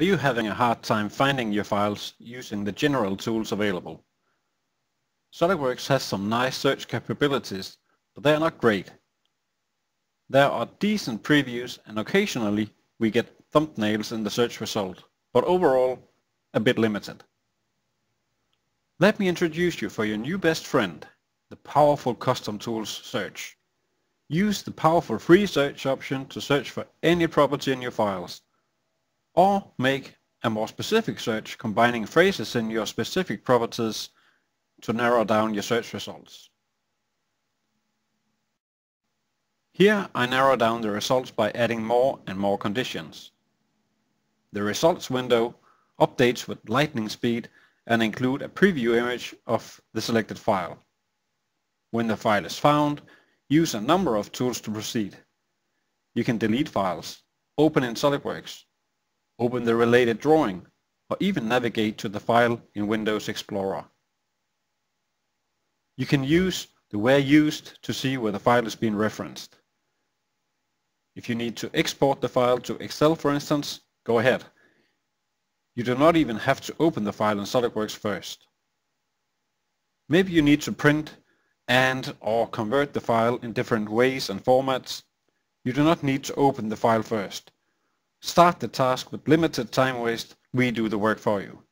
Are you having a hard time finding your files using the general tools available? SOLIDWORKS has some nice search capabilities, but they are not great. There are decent previews and occasionally we get thumbnails in the search result, but overall a bit limited. Let me introduce you for your new best friend, the powerful Custom Tools search. Use the powerful free search option to search for any property in your files, or make a more specific search combining phrases in your specific properties to narrow down your search results. Here I narrow down the results by adding more and more conditions. The results window updates with lightning speed and include a preview image of the selected file. When the file is found, use a number of tools to proceed. You can delete files, open in SOLIDWORKS, open the related drawing, or even navigate to the file in Windows Explorer. You can use the where used to see where the file is being referenced. If you need to export the file to Excel for instance, go ahead. You do not even have to open the file in SOLIDWORKS first. Maybe you need to print and or convert the file in different ways and formats. You do not need to open the file first. Start the task with limited time waste, we do the work for you.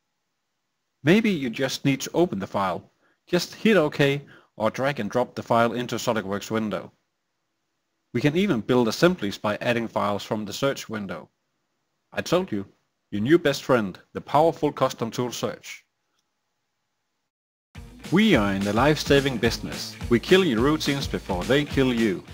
Maybe you just need to open the file. Just hit OK or drag and drop the file into SOLIDWORKS window. We can even build assemblies by adding files from the search window. I told you, your new best friend, the powerful custom tool search. We are in the life-saving business. We kill your routines before they kill you.